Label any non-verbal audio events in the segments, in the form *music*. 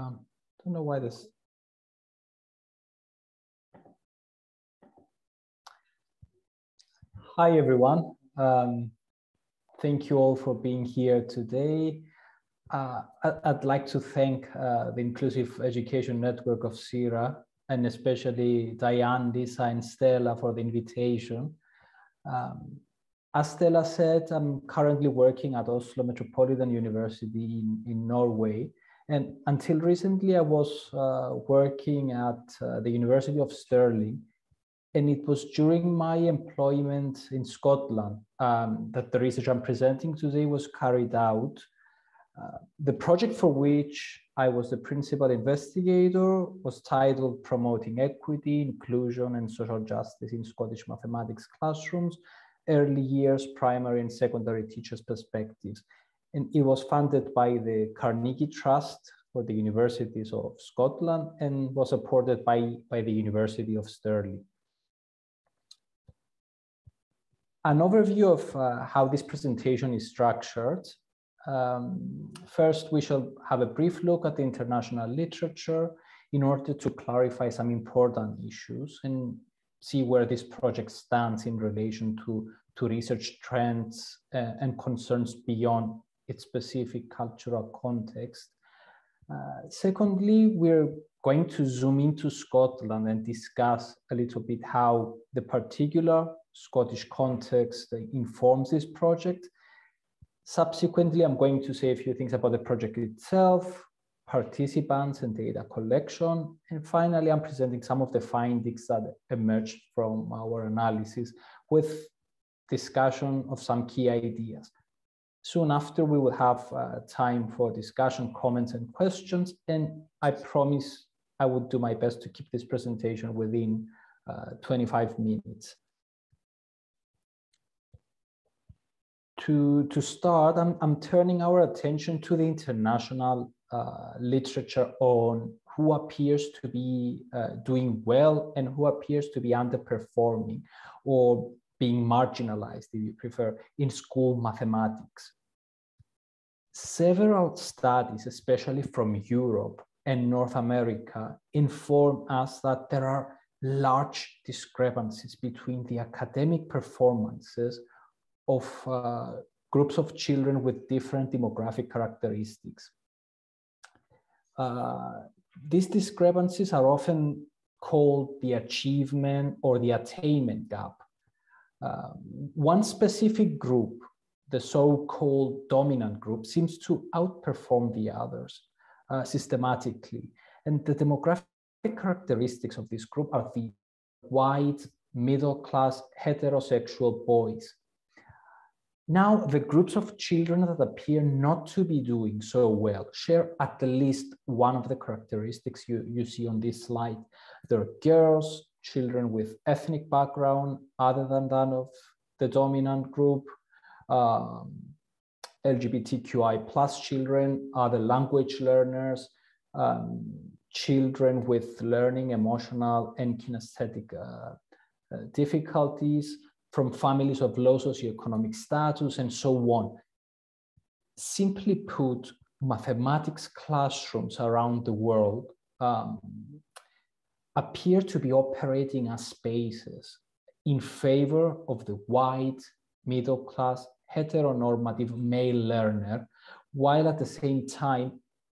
Um, don't know why this. Hi, everyone. Um, thank you all for being here today. Uh, I'd like to thank uh, the Inclusive Education Network of SERA and especially Diane, Lisa, and Stella for the invitation. Um, as Stella said, I'm currently working at Oslo Metropolitan University in, in Norway. And until recently, I was uh, working at uh, the University of Stirling. And it was during my employment in Scotland um, that the research I'm presenting today was carried out. Uh, the project for which I was the principal investigator was titled Promoting Equity, Inclusion and Social Justice in Scottish Mathematics Classrooms early years primary and secondary teachers' perspectives. And it was funded by the Carnegie Trust for the Universities of Scotland and was supported by, by the University of Stirling. An overview of uh, how this presentation is structured. Um, first, we shall have a brief look at the international literature in order to clarify some important issues and see where this project stands in relation to, to research trends uh, and concerns beyond its specific cultural context. Uh, secondly, we're going to zoom into Scotland and discuss a little bit how the particular Scottish context informs this project. Subsequently, I'm going to say a few things about the project itself, participants and data collection. And finally, I'm presenting some of the findings that emerged from our analysis with discussion of some key ideas. Soon after, we will have uh, time for discussion, comments, and questions. And I promise I would do my best to keep this presentation within uh, 25 minutes. To, to start, I'm, I'm turning our attention to the international uh, literature on who appears to be uh, doing well and who appears to be underperforming or being marginalized, if you prefer, in school mathematics. Several studies, especially from Europe and North America, inform us that there are large discrepancies between the academic performances of uh, groups of children with different demographic characteristics. Uh, these discrepancies are often called the achievement or the attainment gap. Uh, one specific group, the so-called dominant group, seems to outperform the others uh, systematically. And the demographic characteristics of this group are the white, middle-class, heterosexual boys. Now, the groups of children that appear not to be doing so well share at least one of the characteristics you, you see on this slide. They're girls, children with ethnic background other than that of the dominant group, um, LGBTQI plus children, other language learners, um, children with learning, emotional, and kinesthetic uh, uh, difficulties, from families of low socioeconomic status and so on. Simply put, mathematics classrooms around the world um, appear to be operating as spaces in favor of the white, middle class, heteronormative male learner, while at the same time,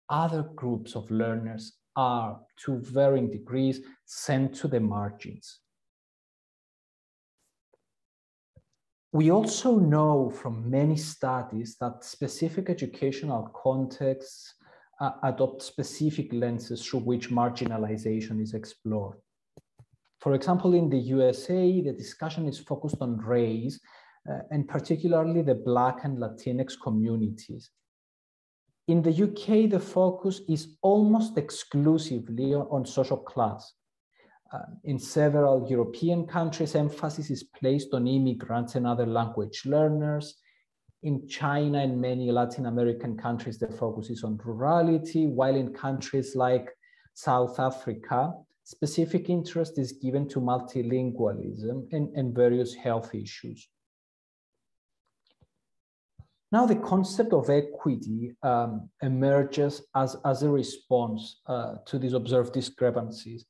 other groups of learners are to varying degrees sent to the margins. We also know from many studies that specific educational contexts uh, adopt specific lenses through which marginalization is explored. For example, in the USA, the discussion is focused on race uh, and particularly the Black and Latinx communities. In the UK, the focus is almost exclusively on social class. Uh, in several European countries, emphasis is placed on immigrants and other language learners. In China and many Latin American countries, the focus is on rurality, while in countries like South Africa, specific interest is given to multilingualism and, and various health issues. Now the concept of equity um, emerges as, as a response uh, to these observed discrepancies.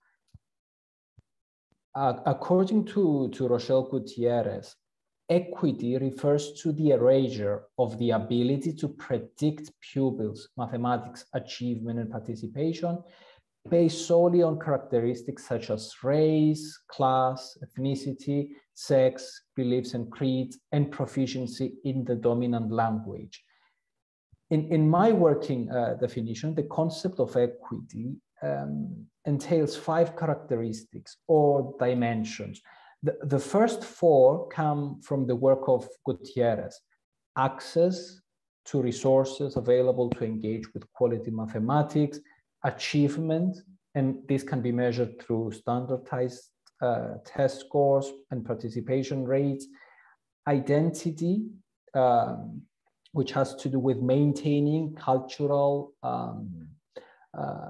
Uh, according to, to Rochelle Gutierrez, equity refers to the erasure of the ability to predict pupils' mathematics achievement and participation based solely on characteristics such as race, class, ethnicity, sex, beliefs and creeds, and proficiency in the dominant language. In, in my working uh, definition, the concept of equity um, entails five characteristics or dimensions. The, the first four come from the work of Gutierrez, access to resources available to engage with quality mathematics, achievement, and this can be measured through standardized uh, test scores and participation rates, identity, um, which has to do with maintaining cultural, um, uh,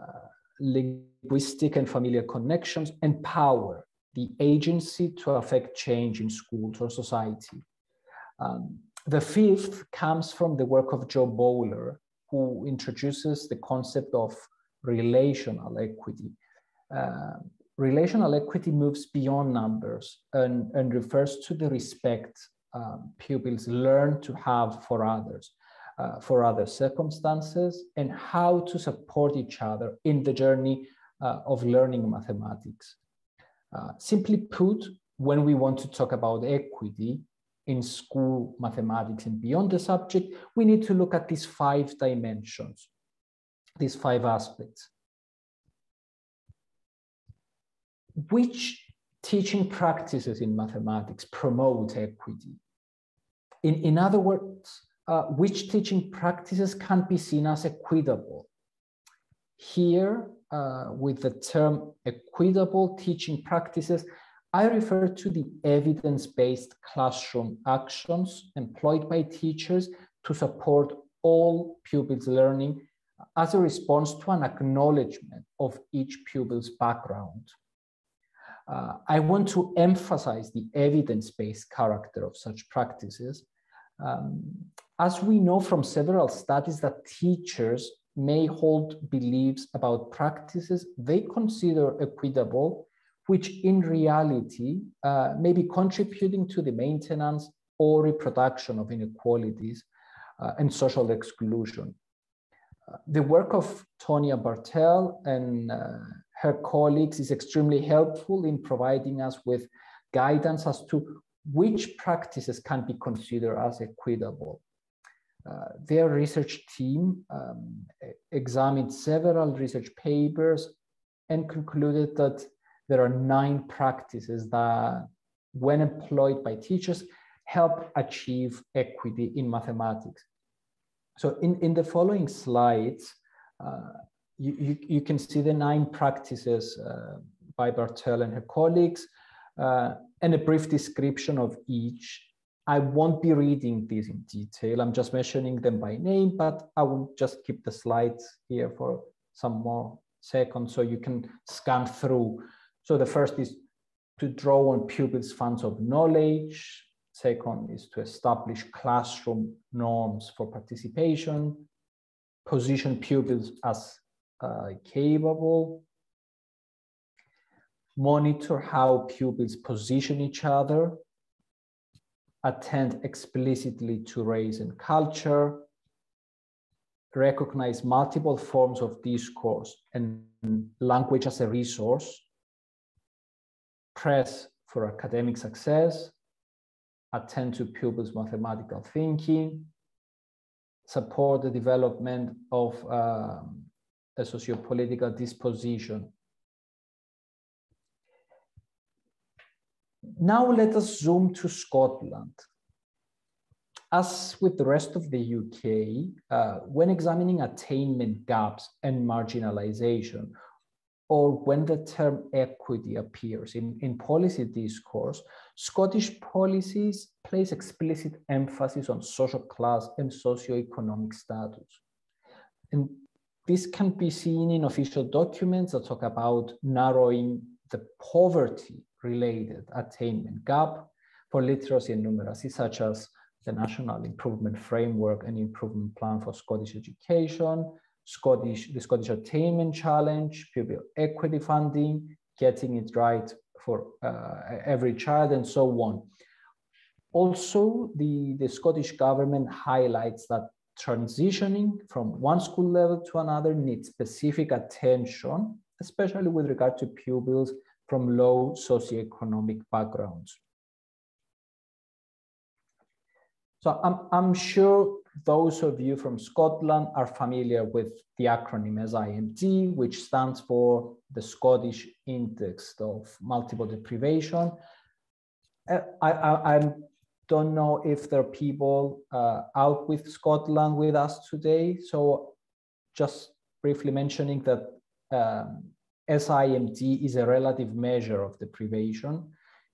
linguistic and familiar connections, and power, the agency to affect change in schools or society. Um, the fifth comes from the work of Jo Boaler, who introduces the concept of relational equity. Uh, relational equity moves beyond numbers and, and refers to the respect um, pupils learn to have for others, uh, for other circumstances, and how to support each other in the journey uh, of learning mathematics. Uh, simply put, when we want to talk about equity in school mathematics and beyond the subject, we need to look at these five dimensions these five aspects. Which teaching practices in mathematics promote equity? In, in other words, uh, which teaching practices can be seen as equitable? Here, uh, with the term equitable teaching practices, I refer to the evidence-based classroom actions employed by teachers to support all pupils' learning as a response to an acknowledgement of each pupil's background. Uh, I want to emphasize the evidence-based character of such practices. Um, as we know from several studies that teachers may hold beliefs about practices they consider equitable, which in reality uh, may be contributing to the maintenance or reproduction of inequalities uh, and social exclusion the work of Tonya Bartell and uh, her colleagues is extremely helpful in providing us with guidance as to which practices can be considered as equitable. Uh, their research team um, examined several research papers and concluded that there are nine practices that, when employed by teachers, help achieve equity in mathematics. So in, in the following slides, uh, you, you, you, can see the nine practices uh, by Bartell and her colleagues uh, and a brief description of each. I won't be reading these in detail. I'm just mentioning them by name, but I will just keep the slides here for some more seconds so you can scan through. So the first is to draw on pupils' funds of knowledge, Second is to establish classroom norms for participation, position pupils as uh, capable, monitor how pupils position each other, attend explicitly to race and culture, recognize multiple forms of discourse and language as a resource, press for academic success, attend to pupils' mathematical thinking, support the development of um, a sociopolitical disposition. Now let us zoom to Scotland. As with the rest of the UK, uh, when examining attainment gaps and marginalization, or when the term equity appears in, in policy discourse, Scottish policies place explicit emphasis on social class and socioeconomic status. And this can be seen in official documents that talk about narrowing the poverty related attainment gap for literacy and numeracy, such as the National Improvement Framework and Improvement Plan for Scottish Education, Scottish, the Scottish Attainment Challenge, pupil equity funding, getting it right for uh, every child, and so on. Also, the, the Scottish government highlights that transitioning from one school level to another needs specific attention, especially with regard to pupils from low socioeconomic backgrounds. So I'm, I'm sure those of you from Scotland are familiar with the acronym SIMD, which stands for the Scottish Index of Multiple Deprivation. Uh, I, I, I don't know if there are people uh, out with Scotland with us today. So just briefly mentioning that um, SIMD is a relative measure of deprivation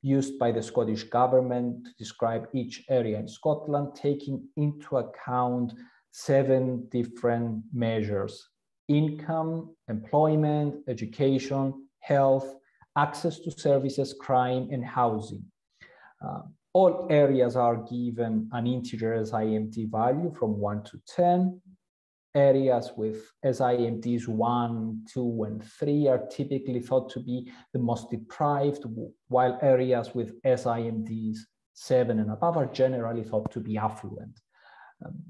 used by the Scottish government to describe each area in Scotland, taking into account seven different measures, income, employment, education, health, access to services, crime, and housing. Uh, all areas are given an integer SIMD value from 1 to 10. Areas with SIMDs 1, 2, and 3 are typically thought to be the most deprived, while areas with SIMDs 7 and above are generally thought to be affluent. Um,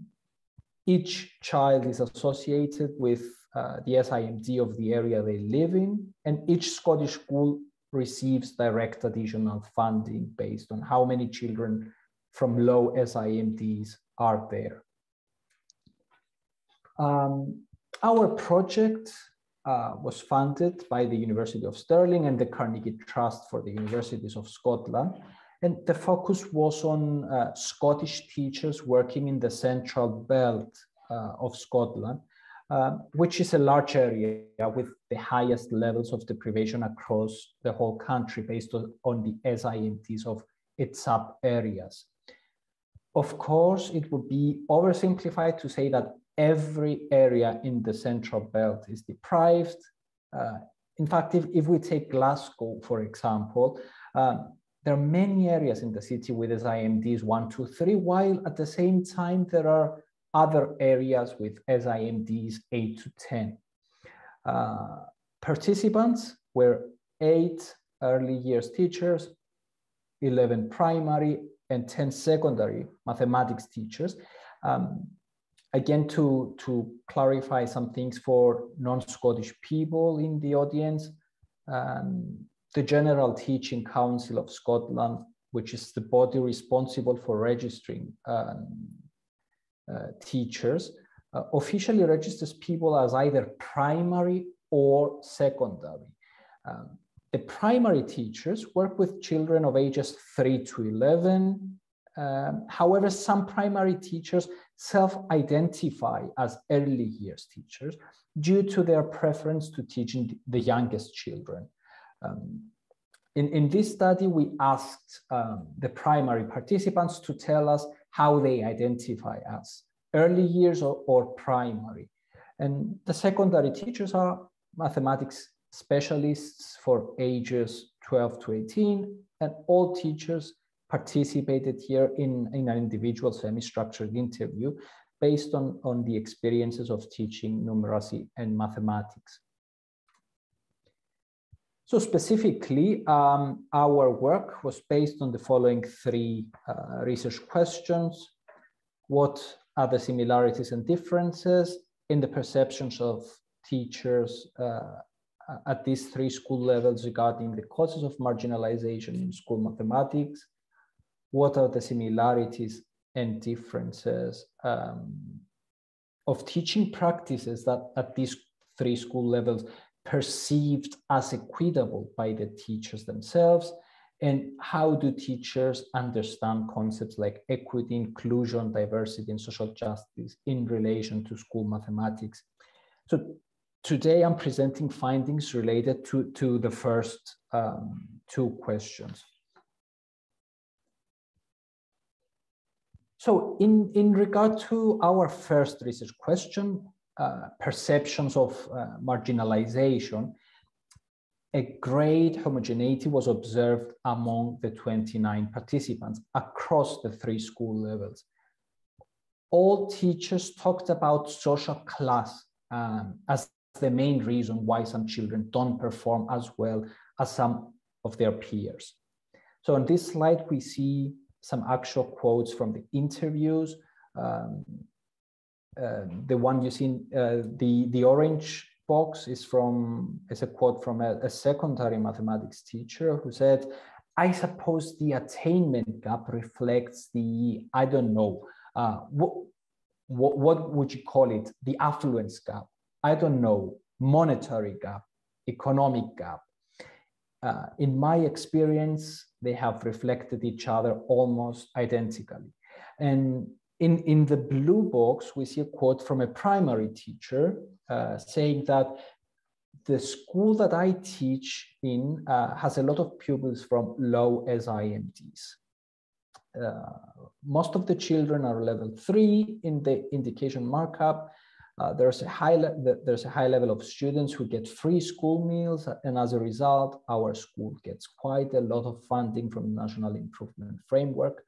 each child is associated with uh, the SIMD of the area they live in, and each Scottish school receives direct additional funding based on how many children from low SIMDs are there. Um, our project uh, was funded by the University of Stirling and the Carnegie Trust for the Universities of Scotland. And the focus was on uh, Scottish teachers working in the central belt uh, of Scotland um, which is a large area with the highest levels of deprivation across the whole country based on, on the SIMDs of its sub areas. Of course, it would be oversimplified to say that every area in the central belt is deprived. Uh, in fact, if, if we take Glasgow, for example, um, there are many areas in the city with SIMDs one, two, three, while at the same time there are other areas with SIMDs 8 to 10. Uh, participants were eight early years teachers, 11 primary, and 10 secondary mathematics teachers. Um, again, to, to clarify some things for non-Scottish people in the audience, um, the General Teaching Council of Scotland, which is the body responsible for registering um, uh, teachers uh, officially registers people as either primary or secondary. Um, the primary teachers work with children of ages 3 to 11. Um, however, some primary teachers self-identify as early years teachers due to their preference to teaching the youngest children. Um, in, in this study, we asked um, the primary participants to tell us how they identify as early years or, or primary. And the secondary teachers are mathematics specialists for ages 12 to 18, and all teachers participated here in, in an individual semi-structured interview based on, on the experiences of teaching numeracy and mathematics. So specifically, um, our work was based on the following three uh, research questions. What are the similarities and differences in the perceptions of teachers uh, at these three school levels regarding the causes of marginalization in school mathematics? What are the similarities and differences um, of teaching practices that at these three school levels perceived as equitable by the teachers themselves and how do teachers understand concepts like equity, inclusion, diversity, and social justice in relation to school mathematics? So today I'm presenting findings related to, to the first um, two questions. So in, in regard to our first research question, uh, perceptions of uh, marginalization, a great homogeneity was observed among the 29 participants across the three school levels. all teachers talked about social class um, as the main reason why some children don't perform as well as some of their peers. So on this slide, we see some actual quotes from the interviews. Um, uh, the one you see, uh, the, the orange box is from, is a quote from a, a secondary mathematics teacher who said, I suppose the attainment gap reflects the, I don't know, uh, what, what, what would you call it? The affluence gap. I don't know, monetary gap, economic gap. Uh, in my experience, they have reflected each other almost identically. And in, in the blue box, we see a quote from a primary teacher uh, saying that the school that I teach in uh, has a lot of pupils from low SIMDs. Uh, most of the children are level three in the indication markup. Uh, there's a high there's a high level of students who get free school meals, and as a result, our school gets quite a lot of funding from the National Improvement Framework.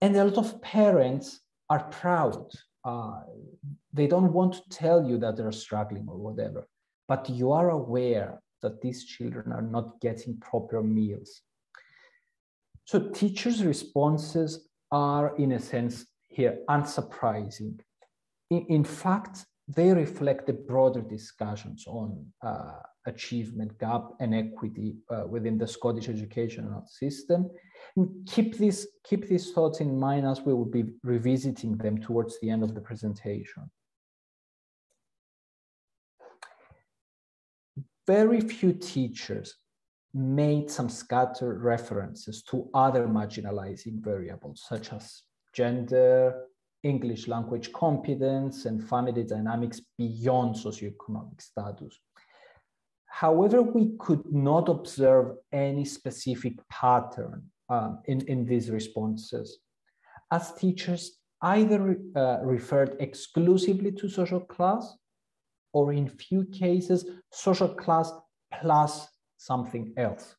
And a lot of parents are proud. Uh, they don't want to tell you that they're struggling or whatever, but you are aware that these children are not getting proper meals. So teachers' responses are, in a sense, here unsurprising. In, in fact, they reflect the broader discussions on uh, achievement gap and equity uh, within the Scottish educational system. And keep, this, keep these thoughts in mind as we will be revisiting them towards the end of the presentation. Very few teachers made some scattered references to other marginalizing variables such as gender, English language competence, and family dynamics beyond socioeconomic status. However, we could not observe any specific pattern um, in, in these responses. As teachers, either uh, referred exclusively to social class or in few cases, social class plus something else.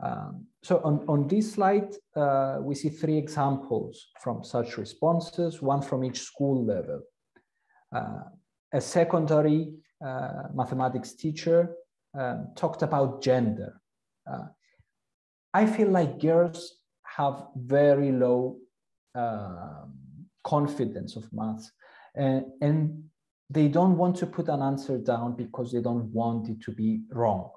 Um, so on, on this slide, uh, we see three examples from such responses, one from each school level. Uh, a secondary uh, mathematics teacher um, talked about gender. Uh, I feel like girls have very low um, confidence of maths and, and they don't want to put an answer down because they don't want it to be wrong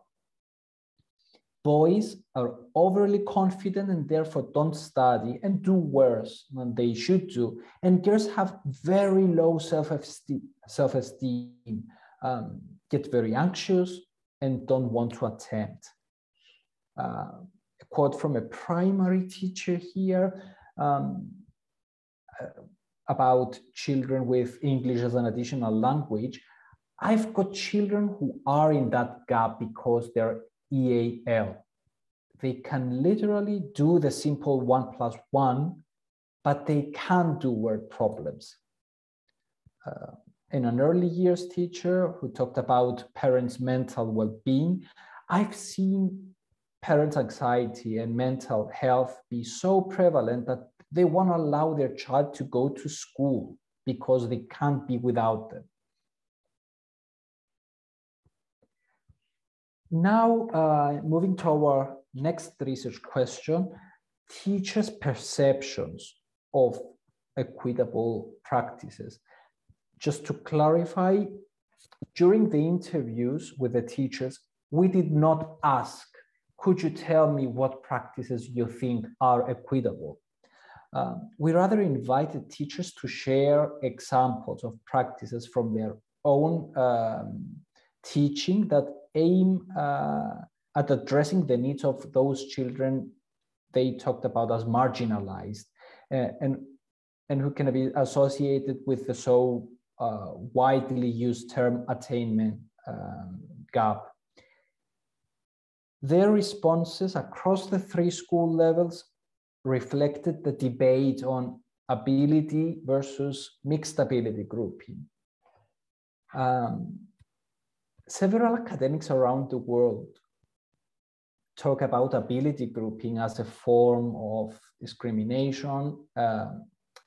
boys are overly confident and therefore don't study and do worse than they should do. And girls have very low self-esteem, self-esteem um, get very anxious and don't want to attempt. Uh, a quote from a primary teacher here um, uh, about children with English as an additional language. I've got children who are in that gap because they're EAL. They can literally do the simple one plus one, but they can't do word problems. Uh, in an early years teacher who talked about parents' mental well-being, I've seen parents' anxiety and mental health be so prevalent that they want to allow their child to go to school because they can't be without them. Now, uh, moving to our next research question, teachers' perceptions of equitable practices. Just to clarify, during the interviews with the teachers, we did not ask, could you tell me what practices you think are equitable? Um, we rather invited teachers to share examples of practices from their own um, teaching that aim uh, at addressing the needs of those children they talked about as marginalized uh, and, and who can be associated with the so uh, widely used term attainment um, gap. Their responses across the three school levels reflected the debate on ability versus mixed ability grouping. Um, several academics around the world talk about ability grouping as a form of discrimination. Uh,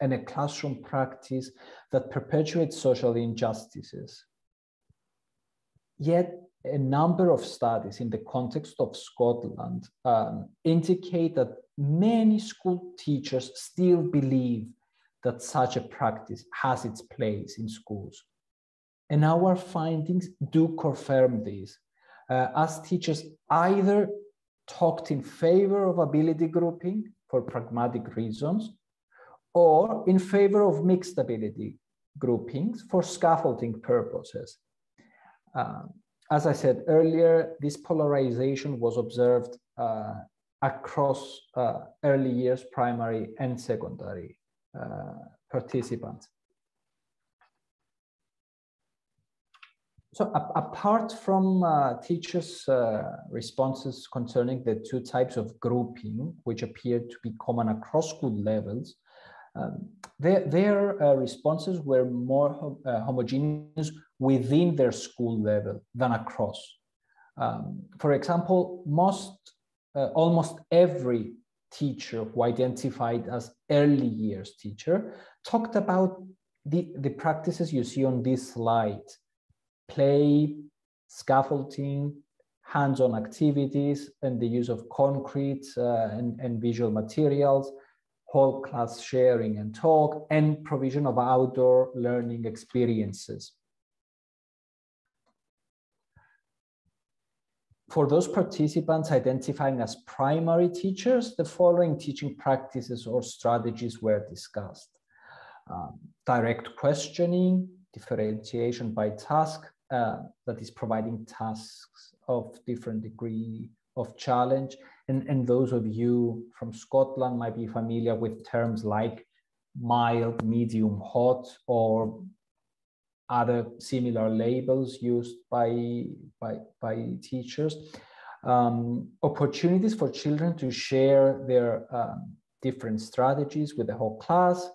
and a classroom practice that perpetuates social injustices. Yet, a number of studies in the context of Scotland um, indicate that many school teachers still believe that such a practice has its place in schools. And our findings do confirm this, uh, as teachers either talked in favor of ability grouping for pragmatic reasons, or in favor of mixed ability groupings for scaffolding purposes. Uh, as I said earlier, this polarization was observed uh, across uh, early years primary and secondary uh, participants. So apart from uh, teachers' uh, responses concerning the two types of grouping, which appear to be common across school levels, um, their, their uh, responses were more ho uh, homogeneous within their school level than across. Um, for example, most, uh, almost every teacher who identified as early years teacher talked about the, the practices you see on this slide play, scaffolding, hands-on activities, and the use of concrete uh, and, and visual materials, whole class sharing and talk, and provision of outdoor learning experiences. For those participants identifying as primary teachers, the following teaching practices or strategies were discussed. Um, direct questioning, differentiation by task, uh, that is providing tasks of different degree of challenge. And, and those of you from Scotland might be familiar with terms like mild, medium, hot, or other similar labels used by, by, by teachers. Um, opportunities for children to share their um, different strategies with the whole class.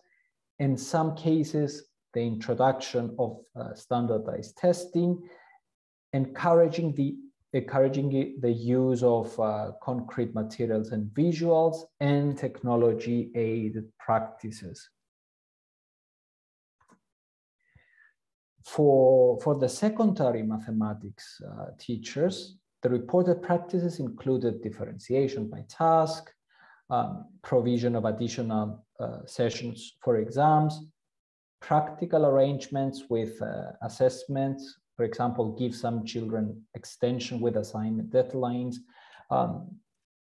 In some cases, the introduction of uh, standardized testing, encouraging the encouraging the use of uh, concrete materials and visuals and technology aided practices. For, for the secondary mathematics uh, teachers, the reported practices included differentiation by task, um, provision of additional uh, sessions for exams, practical arrangements with uh, assessments, for example, give some children extension with assignment deadlines, um,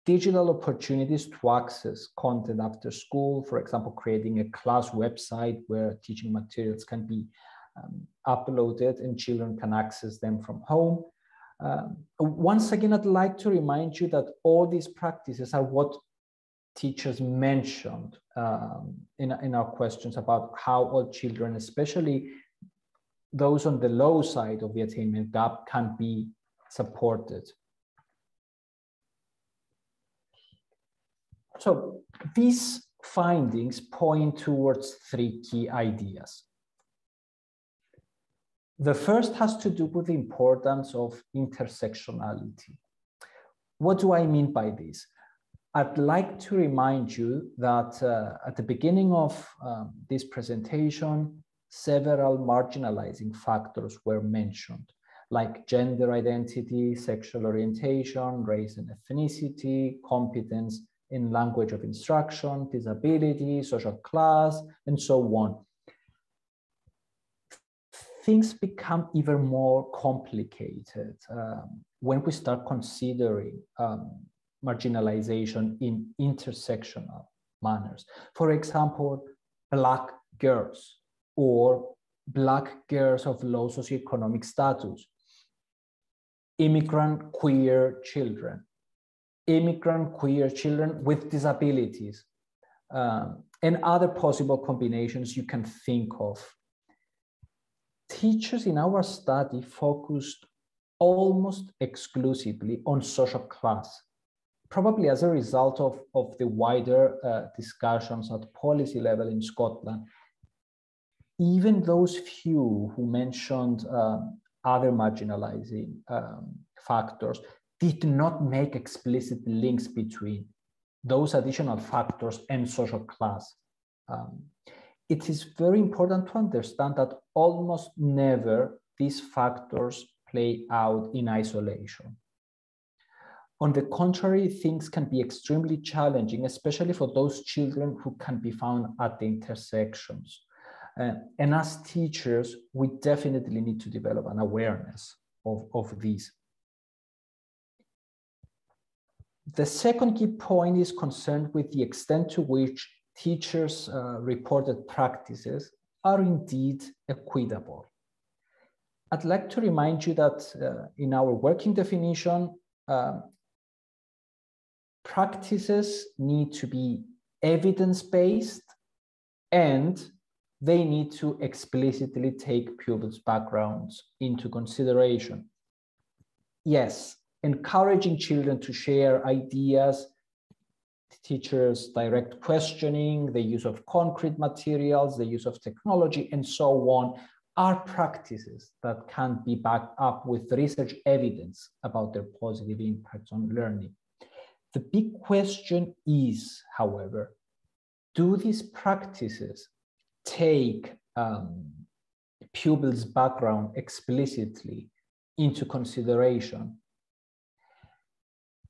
digital opportunities to access content after school, for example, creating a class website where teaching materials can be um, uploaded and children can access them from home. Um, once again, I'd like to remind you that all these practices are what teachers mentioned um, in, in our questions about how all children, especially those on the low side of the attainment gap, can be supported. So these findings point towards three key ideas. The first has to do with the importance of intersectionality. What do I mean by this? I'd like to remind you that uh, at the beginning of um, this presentation, several marginalizing factors were mentioned, like gender identity, sexual orientation, race and ethnicity, competence in language of instruction, disability, social class, and so on. Things become even more complicated um, when we start considering um, marginalization in intersectional manners. For example, Black girls or Black girls of low socioeconomic status, immigrant queer children, immigrant queer children with disabilities, um, and other possible combinations you can think of. Teachers in our study focused almost exclusively on social class probably as a result of, of the wider uh, discussions at policy level in Scotland, even those few who mentioned um, other marginalizing um, factors did not make explicit links between those additional factors and social class. Um, it is very important to understand that almost never these factors play out in isolation. On the contrary, things can be extremely challenging, especially for those children who can be found at the intersections. Uh, and as teachers, we definitely need to develop an awareness of, of these. The second key point is concerned with the extent to which teachers' uh, reported practices are indeed equitable. I'd like to remind you that uh, in our working definition, uh, practices need to be evidence-based and they need to explicitly take pupils' backgrounds into consideration. Yes, encouraging children to share ideas, teachers' direct questioning, the use of concrete materials, the use of technology, and so on, are practices that can be backed up with research evidence about their positive impacts on learning. The big question is, however, do these practices take um, pupils' background explicitly into consideration?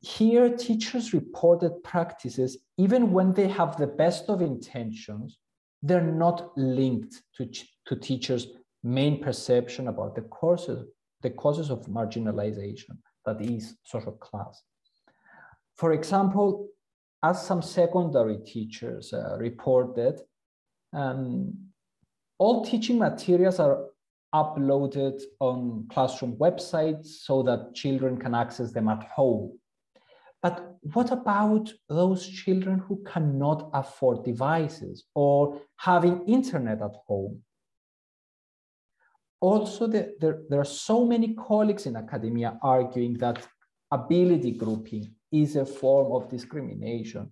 Here, teachers reported practices, even when they have the best of intentions, they're not linked to, to teachers' main perception about the causes, the causes of marginalization, that is social class. For example, as some secondary teachers uh, reported, um, all teaching materials are uploaded on classroom websites so that children can access them at home. But what about those children who cannot afford devices or having internet at home? Also, the, there, there are so many colleagues in academia arguing that ability grouping is a form of discrimination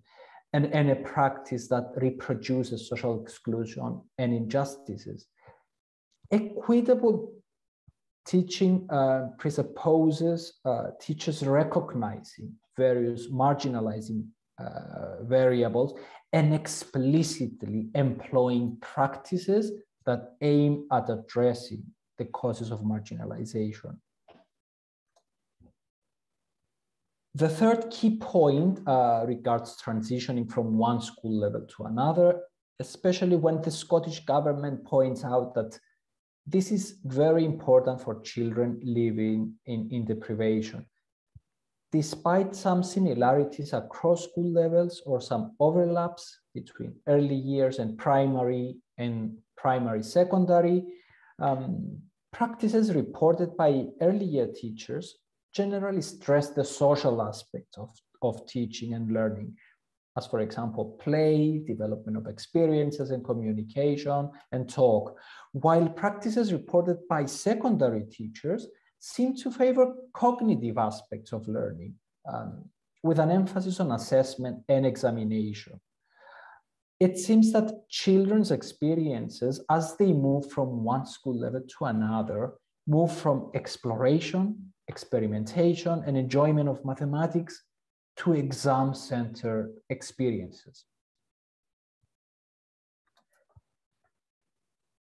and, and a practice that reproduces social exclusion and injustices. Equitable teaching uh, presupposes uh, teachers recognizing various marginalizing uh, variables and explicitly employing practices that aim at addressing the causes of marginalization. The third key point uh, regards transitioning from one school level to another, especially when the Scottish government points out that this is very important for children living in, in deprivation. Despite some similarities across school levels or some overlaps between early years and primary and primary secondary, um, practices reported by early year teachers generally stress the social aspects of, of teaching and learning, as for example, play, development of experiences and communication, and talk, while practices reported by secondary teachers seem to favor cognitive aspects of learning, um, with an emphasis on assessment and examination. It seems that children's experiences as they move from one school level to another move from exploration experimentation and enjoyment of mathematics to exam center experiences.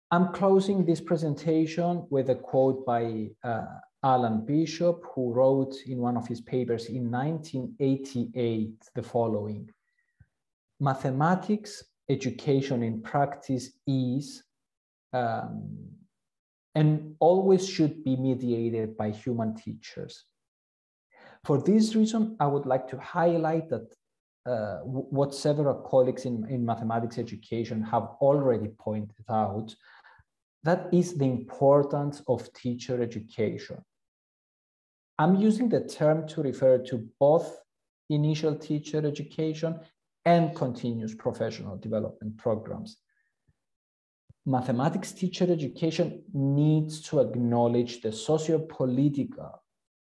I'm closing this presentation with a quote by uh, Alan Bishop, who wrote in one of his papers in 1988 the following Mathematics education in practice is um, and always should be mediated by human teachers. For this reason, I would like to highlight that uh, what several colleagues in, in mathematics education have already pointed out, that is the importance of teacher education. I'm using the term to refer to both initial teacher education and continuous professional development programs mathematics teacher education needs to acknowledge the socio-political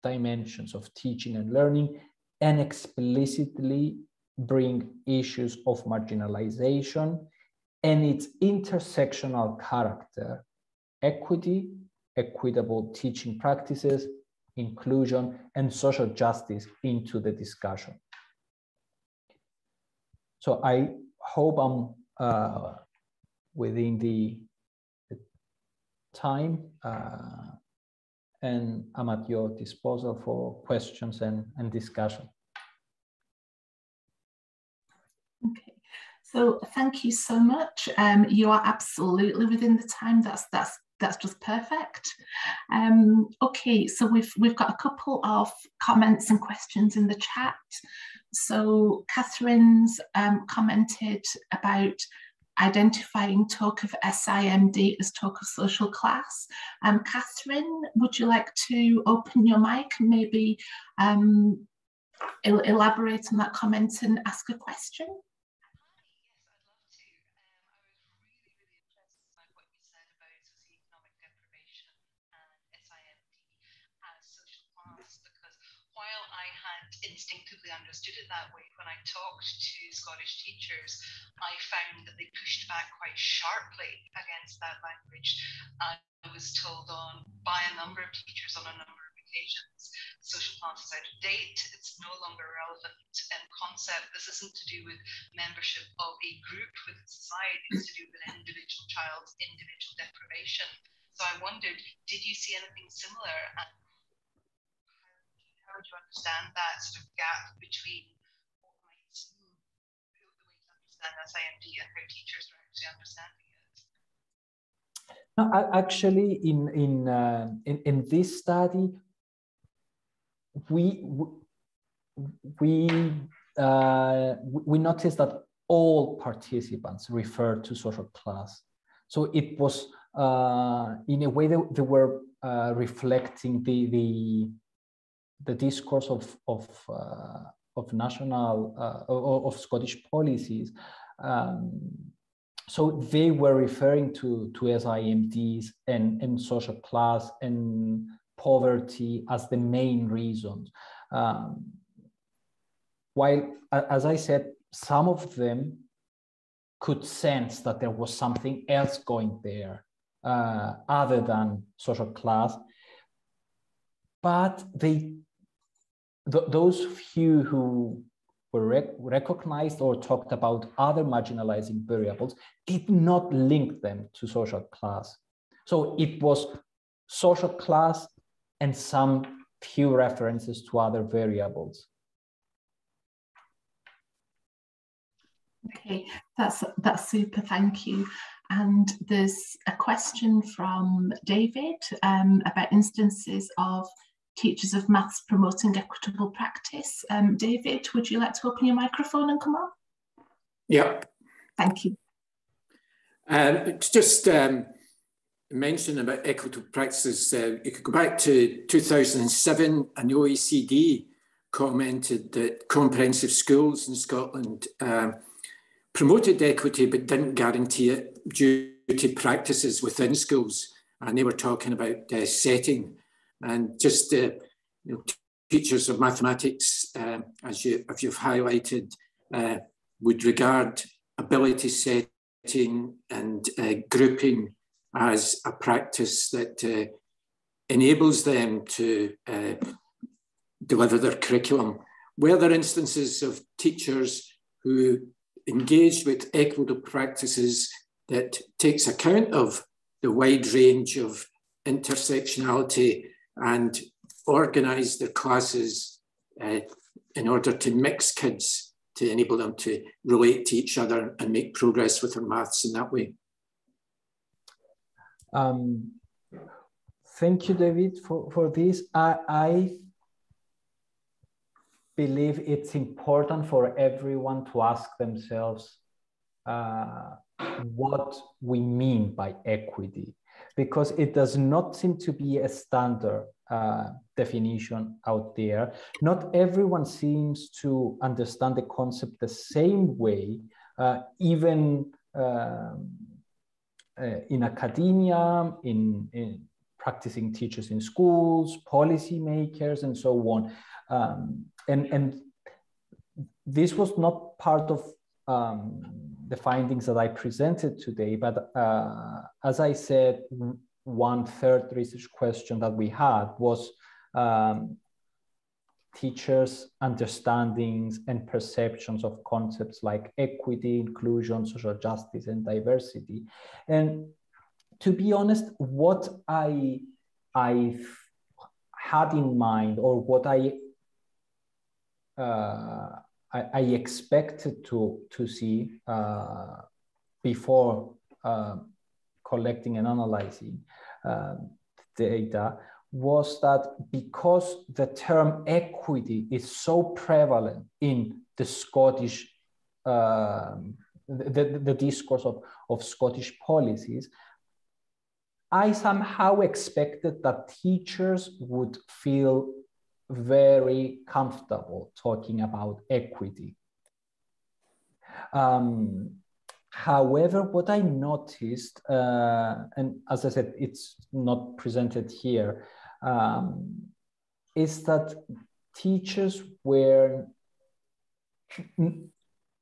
dimensions of teaching and learning and explicitly bring issues of marginalization and its intersectional character, equity, equitable teaching practices, inclusion, and social justice into the discussion. So I hope I'm uh, within the, the time. Uh, and I'm at your disposal for questions and, and discussion. Okay, so thank you so much. Um, you are absolutely within the time. That's that's that's just perfect. Um, okay, so we've we've got a couple of comments and questions in the chat. So Catherine's um, commented about identifying talk of SIMD as talk of social class. Um, Catherine, would you like to open your mic and maybe um, elaborate on that comment and ask a question? Understood it that way. When I talked to Scottish teachers, I found that they pushed back quite sharply against that language. I was told on by a number of teachers on a number of occasions, social class is out of date, it's no longer relevant um, concept. This isn't to do with membership of a group with society, it's to do with an individual child's individual deprivation. So I wondered, did you see anything similar? And how would you understand that sort of gap between what might the way to understand SIMD and how teachers are actually understanding it? No, actually, in in, uh, in in this study, we we uh, we noticed that all participants referred to social class. So it was uh, in a way that they were uh, reflecting the the the discourse of of uh, of national uh, of Scottish policies. Um, so they were referring to to SIMDs and and social class and poverty as the main reasons. Um, while, as I said, some of them could sense that there was something else going there uh, other than social class, but they th those few who were rec recognized or talked about other marginalizing variables did not link them to social class. So it was social class and some few references to other variables. Okay, that's that's super. Thank you. And there's a question from David um, about instances of teachers of maths promoting equitable practice. Um, David, would you like to open your microphone and come on? Yeah. Thank you. Um, just um, mention about equitable practices. Uh, you could go back to 2007, and the OECD commented that comprehensive schools in Scotland um, promoted equity but didn't guarantee it due to practices within schools. And they were talking about uh, setting and just uh, you know, teachers of mathematics, uh, as you as you've highlighted, uh, would regard ability setting and uh, grouping as a practice that uh, enables them to uh, deliver their curriculum. Were there instances of teachers who engaged with equitable practices that takes account of the wide range of intersectionality and organize their classes uh, in order to mix kids to enable them to relate to each other and make progress with their maths in that way. Um, thank you, David, for, for this. I, I believe it's important for everyone to ask themselves uh, what we mean by equity because it does not seem to be a standard uh, definition out there. Not everyone seems to understand the concept the same way, uh, even um, uh, in academia, in, in, practicing teachers in schools, policymakers, and so on. Um, and, and this was not part of um, the findings that I presented today, but uh, as I said, one third research question that we had was um, teachers' understandings and perceptions of concepts like equity, inclusion, social justice, and diversity. And to be honest, what I I had in mind or what I uh, I, I, expected to to see uh, before uh, collecting and analyzing uh, data was that because the term equity is so prevalent in the Scottish, um, the, the discourse of, of Scottish policies, I somehow expected that teachers would feel very comfortable talking about equity. Um, However, what I noticed, uh, and as I said, it's not presented here, um, is that teachers were,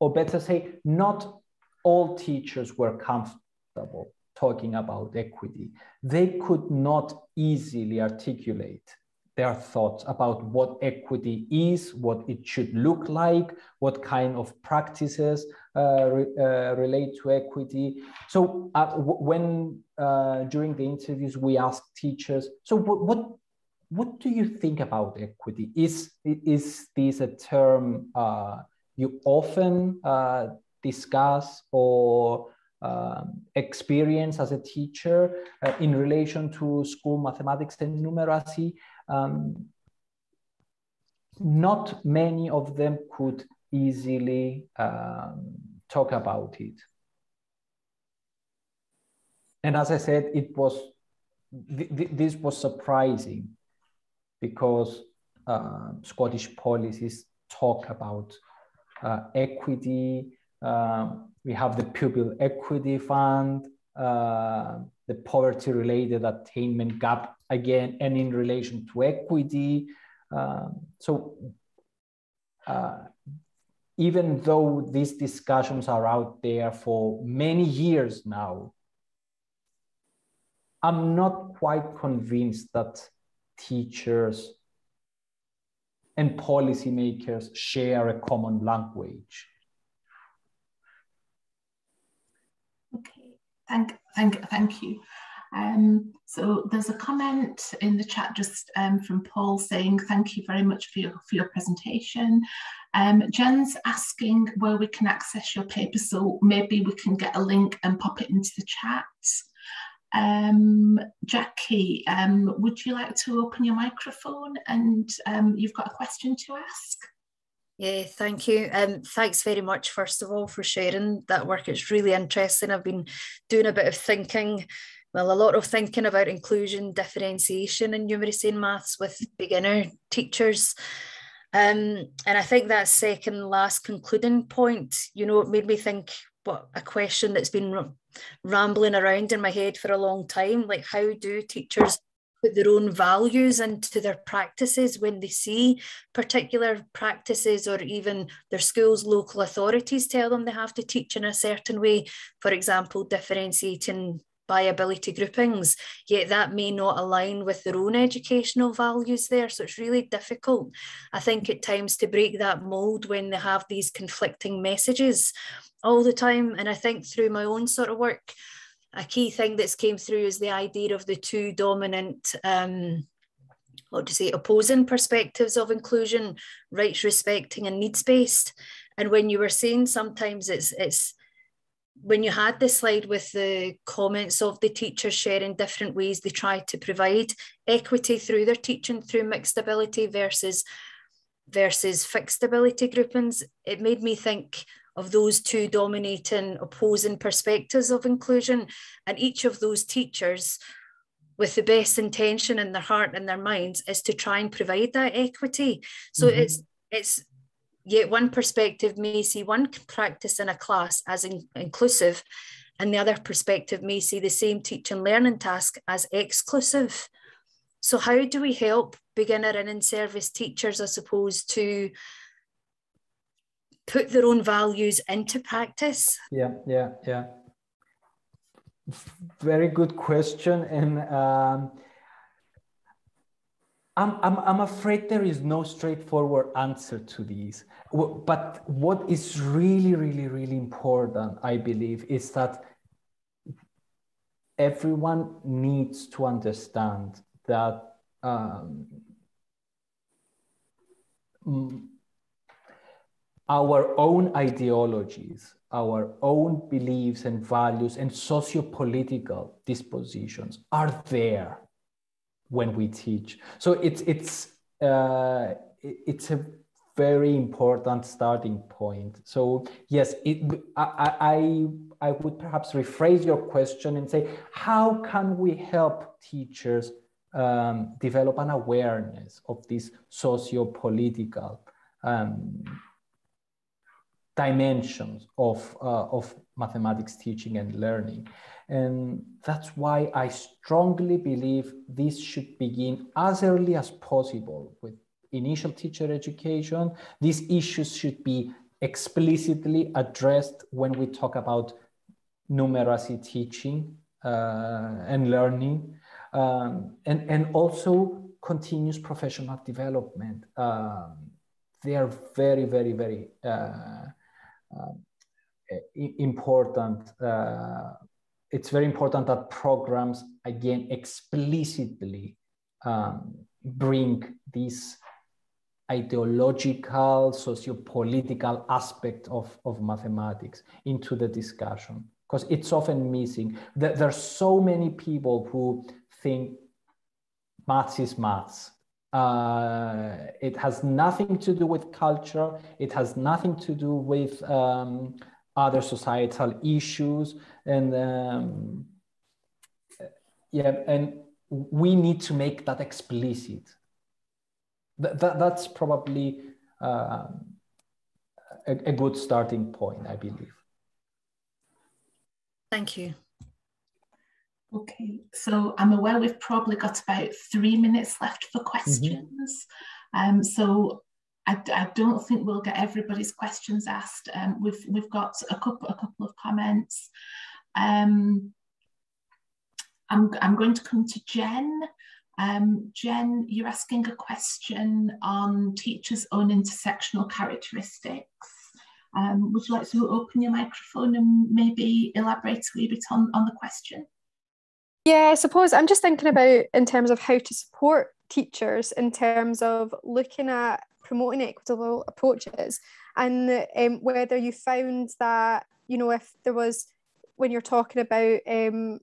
or better say, not all teachers were comfortable talking about equity. They could not easily articulate their thoughts about what equity is, what it should look like, what kind of practices uh, re, uh, relate to equity. So uh, when uh, during the interviews we ask teachers, so what, what, do you think about equity? Is is this a term uh, you often uh, discuss or um, experience as a teacher in relation to school mathematics and numeracy? Um, not many of them could easily um, talk about it. And as I said, it was th th this was surprising because uh, Scottish policies talk about uh, equity. Uh, we have the pupil equity fund, the poverty-related attainment gap again, and in relation to equity. Um, so uh, even though these discussions are out there for many years now, I'm not quite convinced that teachers and policymakers share a common language. Okay, thank, thank, thank you. Um, so there's a comment in the chat just um, from Paul saying, thank you very much for your, for your presentation. Um, Jen's asking where we can access your paper, so maybe we can get a link and pop it into the chat. Um, Jackie, um, would you like to open your microphone and um, you've got a question to ask? Yeah, thank you. Um, thanks very much, first of all, for sharing that work. It's really interesting. I've been doing a bit of thinking well, a lot of thinking about inclusion, differentiation in numeracy and maths with beginner teachers. Um, and I think that second last concluding point, you know, it made me think what a question that's been rambling around in my head for a long time. Like, how do teachers put their own values into their practices when they see particular practices or even their school's local authorities tell them they have to teach in a certain way? For example, differentiating by ability groupings, yet that may not align with their own educational values there. So it's really difficult, I think, at times to break that mold when they have these conflicting messages all the time. And I think through my own sort of work, a key thing that's came through is the idea of the two dominant um, what to say, opposing perspectives of inclusion, rights respecting and needs based. And when you were saying sometimes it's it's when you had the slide with the comments of the teachers sharing different ways they try to provide equity through their teaching through mixed ability versus versus fixed ability groupings, it made me think of those two dominating opposing perspectives of inclusion and each of those teachers with the best intention in their heart and their minds is to try and provide that equity so mm-hmm. it's it's Yet one perspective may see one practice in a class as in inclusive, and the other perspective may see the same teaching learning task as exclusive. So, how do we help beginner and in service teachers, I suppose, to put their own values into practice? Yeah, yeah, yeah. Very good question. And um, I'm, I'm, I'm afraid there is no straightforward answer to this. But what is really, really, really important, I believe, is that everyone needs to understand that um, our own ideologies, our own beliefs and values and socio-political dispositions are there when we teach. So it's it's uh, it's a very important starting point. So yes, it, I, I I would perhaps rephrase your question and say, how can we help teachers um, develop an awareness of these socio-political um, dimensions of, uh, of mathematics teaching and learning. And that's why I strongly believe this should begin as early as possible with initial teacher education. These issues should be explicitly addressed when we talk about numeracy teaching uh, and learning, um, and, and also continuous professional development. Um, they are very, very, very uh, important. Uh, it's very important that programs, again, explicitly um, bring this ideological, socio-political aspect of, of mathematics into the discussion because it's often missing. There, there are so many people who think maths is maths uh, it has nothing to do with culture. It has nothing to do with um, other societal issues. And um, yeah, and we need to make that explicit. Th- that, that's probably uh, a, a good starting point, I believe. Thank you. Okay, so I'm aware we've probably got about three minutes left for questions. Mm-hmm. Um, so I, I, don't think we'll get everybody's questions asked. Um, we've we've got a couple a couple of comments. Um, I'm I'm going to come to Jen. Um, Jen, you're asking a question on teachers' own intersectional characteristics. Um, would you like to open your microphone and maybe elaborate a wee bit on, on the question? Yeah, I suppose I'm just thinking about in terms of how to support teachers in terms of looking at promoting equitable approaches and um, whether you found that, you know, if there was, when you're talking about um,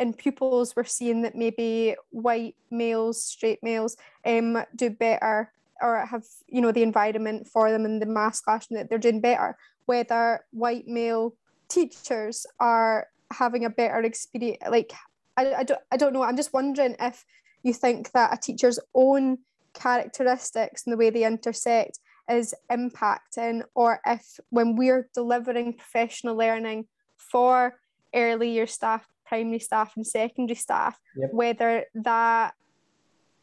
in pupils, we're seeing that maybe white males, straight males um, do better or have, you know, the environment for them in the mass classroom that they're doing better, whether white male teachers are having a better experience, like I, I, don't, I don't know. I'm just wondering if you think that a teacher's own characteristics and the way they intersect is impacting, or if when we're delivering professional learning for early year staff, primary staff, and secondary staff, yep. whether that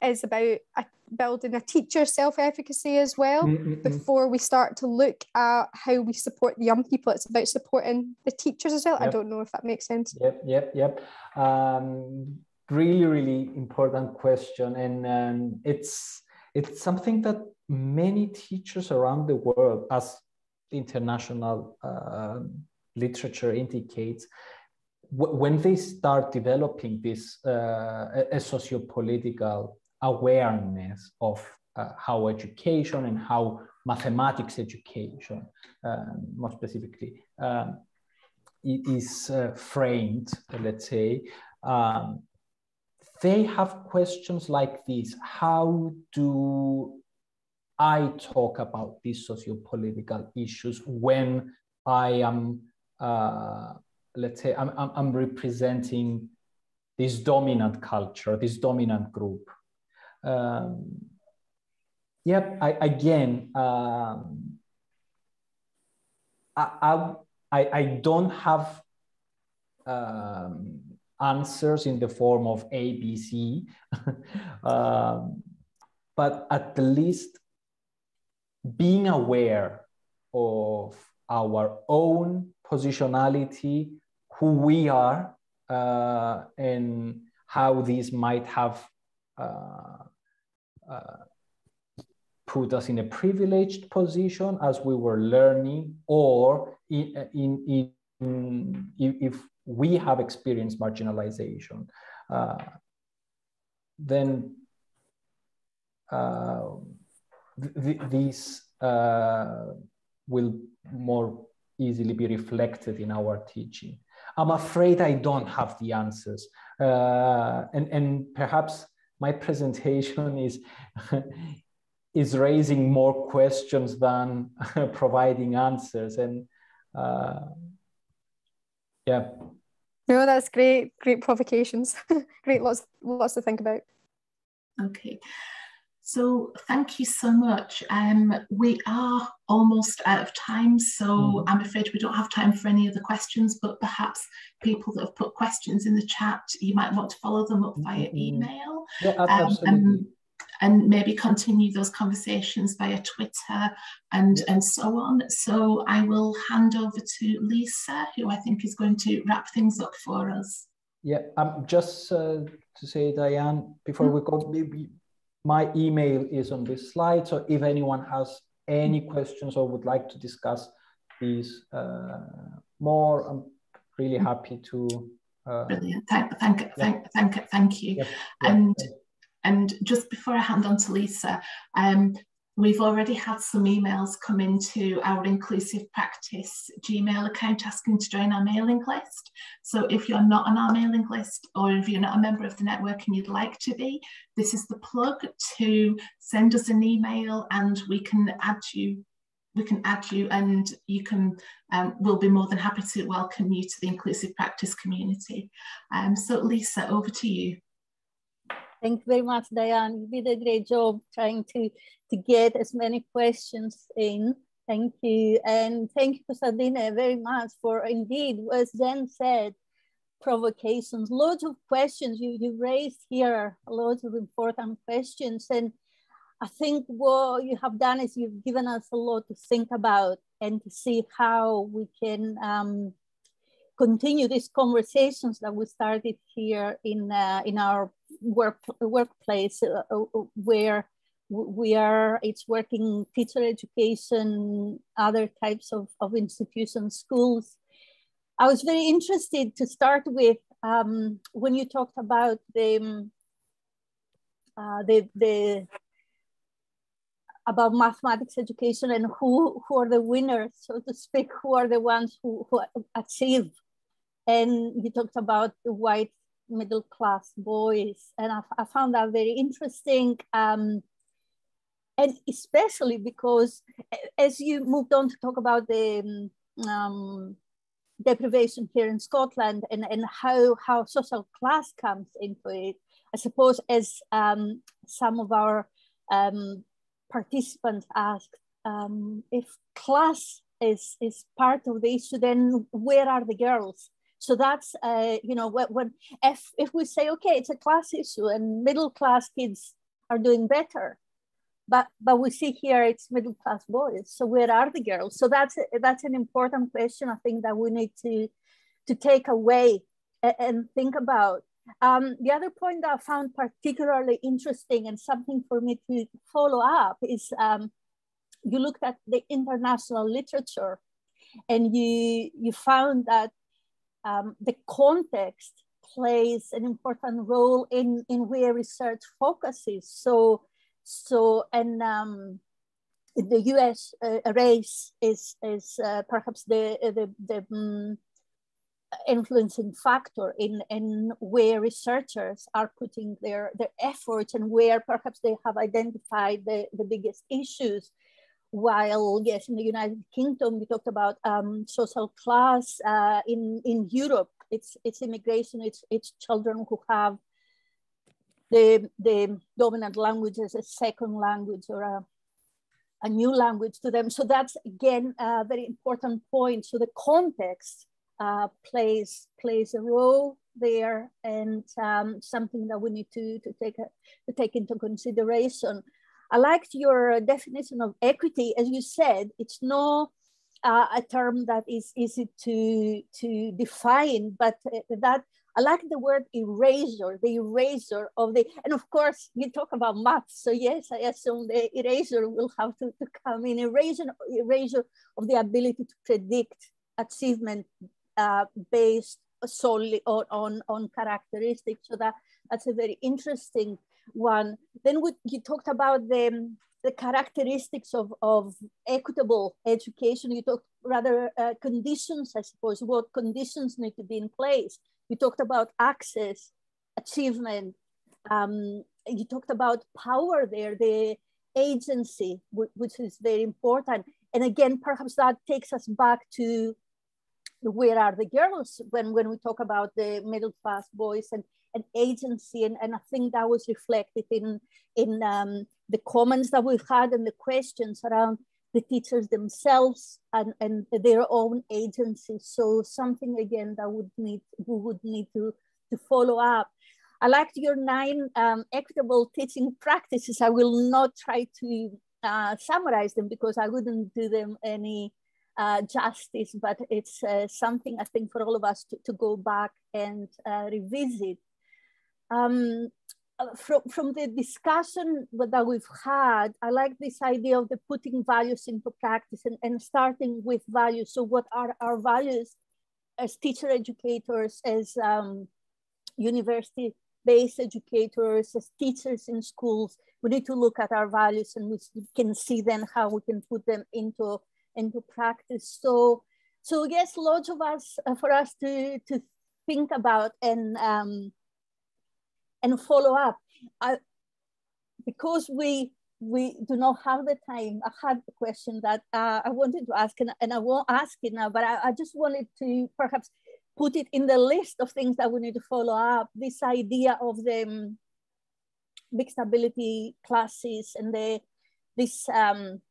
is about a building a teacher self-efficacy as well mm-hmm. before we start to look at how we support the young people. It's about supporting the teachers as well. Yep. i don't know if that makes sense. Yep yep yep. Um, really really important question. And um, it's it's something that many teachers around the world as international uh, literature indicates when they start developing this uh, a, a socio-political awareness of uh, how education and how mathematics education, um, more specifically, um, is uh, framed, let's say, um, they have questions like this. How do I talk about these socio-political issues when I am, uh, let's say, I'm, I'm representing this dominant culture, this dominant group um, yep, I, again, um, I, I, I don't have um, answers in the form of A, B, C, *laughs* um, but at least being aware of our own positionality, who we are, uh, and how these might have uh, put us in a privileged position as we were learning, or in, in, in if we have experienced marginalization, uh, then uh, th these uh, will more easily be reflected in our teaching. I'm afraid I don't have the answers. Uh, and, and perhaps my presentation is, *laughs* is raising more questions than *laughs* providing answers. And uh, yeah. No, that's great. Great provocations. *laughs* great, lots, lots to think about. Okay. So thank you so much. Um, we are almost out of time, so mm. I'm afraid we don't have time for any other questions, but perhaps people that have put questions in the chat, you might want to follow them up via mm-hmm. email. Yeah, um, absolutely. Um, and maybe continue those conversations via Twitter and, and so on. So I will hand over to Lisa, who I think is going to wrap things up for us. Yeah, um, just uh, to say, Diane, before mm -hmm. we go, maybe my email is on this slide. So if anyone has any questions or would like to discuss these uh, more, I'm really happy to. Uh, Brilliant. Thank, thank, yeah. thank, thank, thank you. And and just before I hand on to Lisa, um, We've already had some emails come into our inclusive practice Gmail account asking to join our mailing list. So if you're not on our mailing list or if you're not a member of the network and you'd like to be, this is the plug to send us an email and we can add you we can add you and you can um, we'll be more than happy to welcome you to the inclusive practice community um, so lisa over to you Thank you very much, Diane. You did a great job trying to, to get as many questions in. Thank you. And thank you, Sadine, very much for indeed, as Jen said, provocations, loads of questions you, you raised here, loads of important questions. And I think what you have done is you've given us a lot to think about and to see how we can um, continue these conversations that we started here in, uh, in our work, workplace uh, uh, where we are, it's working teacher education, other types of, of institutions, schools. I was very interested to start with um, when you talked about the, um, uh, the, the about mathematics education and who, who are the winners, so to speak, who are the ones who, who achieve. And you talked about the white middle class boys. And I, I found that very interesting. Um, and especially because as you moved on to talk about the um, deprivation here in Scotland and, and how, how social class comes into it, I suppose as um, some of our um, participants asked, um, if class is, is part of the issue, then where are the girls? So that's, uh, you know, when, if, if we say, okay, it's a class issue and middle class kids are doing better, but but we see here it's middle class boys. So where are the girls? So that's that's an important question. I think that we need to to take away and, and think about. Um, the other point that I found particularly interesting and something for me to follow up is um, you looked at the international literature and you you found that um, the context plays an important role in, in where research focuses. So, so and um, the U.S. Uh, race is is uh, perhaps the the, the um, influencing factor in in where researchers are putting their their efforts and where perhaps they have identified the, the biggest issues while yes, in the United Kingdom, we talked about um, social class. Uh, in in Europe, it's it's immigration. It's it's children who have the the dominant language as a second language or a a new language to them. So that's again a very important point. So the context uh, plays plays a role there, and um, something that we need to to take a, to take into consideration. I liked your definition of equity. As you said, it's not uh, a term that is easy to, to define, but uh, that I like the word eraser, the eraser of the, and of course you talk about maths. So yes, I assume the eraser will have to, to come in, eraser, erasure of the ability to predict achievement uh, based solely on, on, on characteristics. So that, that's a very interesting one. Then we, you talked about the, the characteristics of, of equitable education. You talked rather uh, conditions, I suppose, what conditions need to be in place. You talked about access, achievement. Um, you talked about power there, the agency, which is very important. And again, perhaps that takes us back to where are the girls when, when we talk about the middle class boys and, and agency. And, and I think that was reflected in, in um, the comments that we've had and the questions around the teachers themselves and, and their own agency. So something again that would need we would need to, to follow up. I liked your nine um, equitable teaching practices. I will not try to uh, summarize them because I wouldn't do them any uh, justice, but it's uh, something I think for all of us to, to go back and uh, revisit. Um, uh, from, from the discussion that we've had, I like this idea of the putting values into practice and, and starting with values. So what are our values as teacher educators, as um, university-based educators, as teachers in schools? We need to look at our values and we can see then how we can put them into, into practice. So, so yes, lots of us, uh, for us to, to think about and um, and follow up. I, because we we do not have the time, I had a question that uh, I wanted to ask, and, and I won't ask it now, but I, I just wanted to perhaps put it in the list of things that we need to follow up. This idea of the um, mixed ability classes and the this um,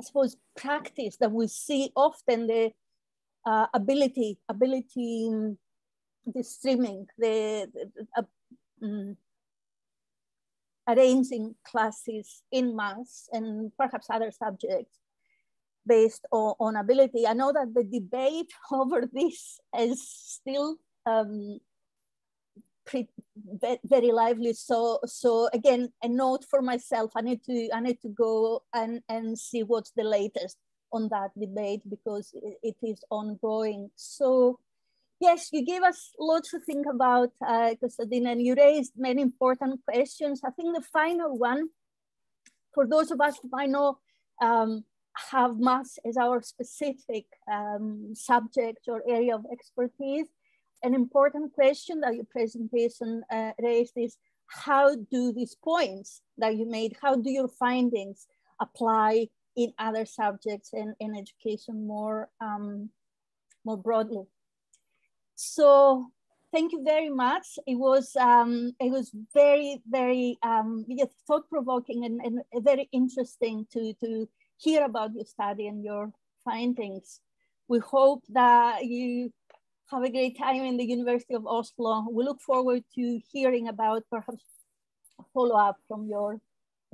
I suppose practice that we see often the uh, ability ability the streaming, the, the uh, um, arranging classes in mass and perhaps other subjects based on, on ability. I know that the debate *laughs* over this is still um, very lively. So, so again, a note for myself. I need to, I need to go and, and see what's the latest on that debate because it, is ongoing. So Yes, you gave us lots to think about, uh, and you raised many important questions. I think the final one, for those of us who might not um, have maths as our specific um, subject or area of expertise, an important question that your presentation uh, raised is, how do these points that you made, how do your findings apply in other subjects and in education more, um, more broadly? So thank you very much. It was um, it was very very um, thought provoking and, and very interesting to to hear about your study and your findings. We hope that you have a great time in the University of Oslo. We look forward to hearing about perhaps a follow up from your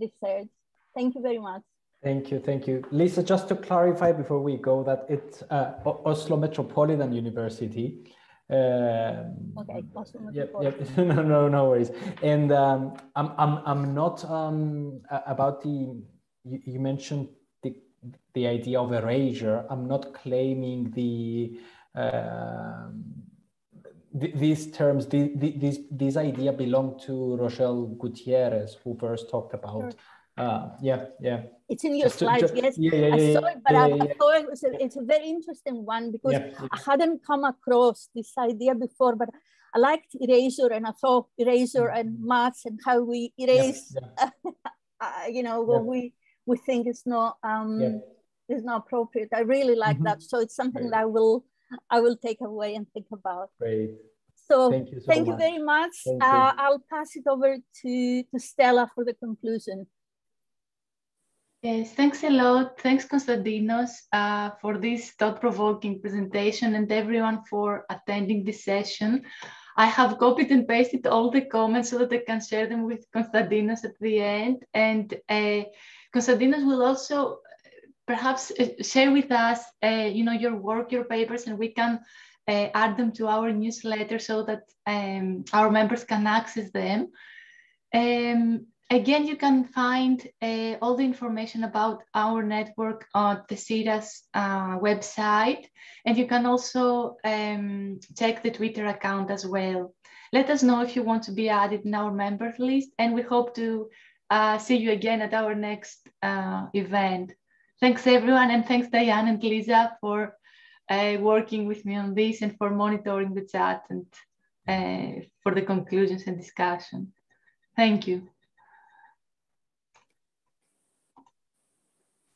research. Thank you very much. Thank you, thank you. Lisa, just to clarify before we go that it's uh, Oslo Metropolitan University um, okay, yep, yep. *laughs* no, no, no worries. And um, I'm, I'm, I'm not um, about the. You, you, mentioned the the idea of erasure. I'm not claiming the. Th these terms, the, the, this, this idea belong to Rochelle Gutierrez, who first talked about. Uh, yeah, yeah. It's in your just slides, to, yes. Yeah, yeah, I saw it, but yeah, I, I thought it was a, it's a very interesting one because I hadn't come across this idea before, but I liked erasure and I thought erasure and mm-hmm. maths and how we erase, *laughs* uh, you know, what we we think is not um is not appropriate. I really like mm -hmm. that. So it's something that I will I will take away and think about. Great. So thank you, so thank you very much. Uh, I'll pass it over to, to Stella for the conclusion. Yes, thanks a lot. Thanks, Constantinos, uh, for this thought-provoking presentation and everyone for attending this session. I have copied and pasted all the comments so that I can share them with Constantinos at the end. And uh, Constantinos will also perhaps uh, share with us, uh, you know, your work, your papers, and we can uh, add them to our newsletter so that um, our members can access them. Um, again, you can find uh, all the information about our network on the SERA's uh, website, and you can also um, check the Twitter account as well. Let us know if you want to be added in our members list, and we hope to uh, see you again at our next event. Thanks everyone, and thanks Diane and Lisa for uh, working with me on this and for monitoring the chat and uh, for the conclusions and discussion. Thank you.